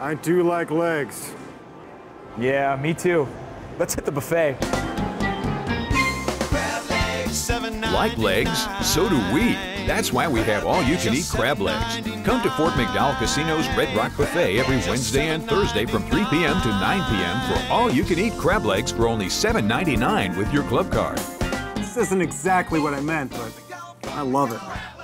I do like legs. Yeah, me too. Let's hit the buffet. Like legs? So do we. That's why we have all you can eat crab legs. Come to Fort McDowell Casino's Red Rock Buffet every Wednesday and Thursday from 3 p.m. to 9 p.m. for all you can eat crab legs for only $7.99 with your club card. This isn't exactly what I meant, but I love it.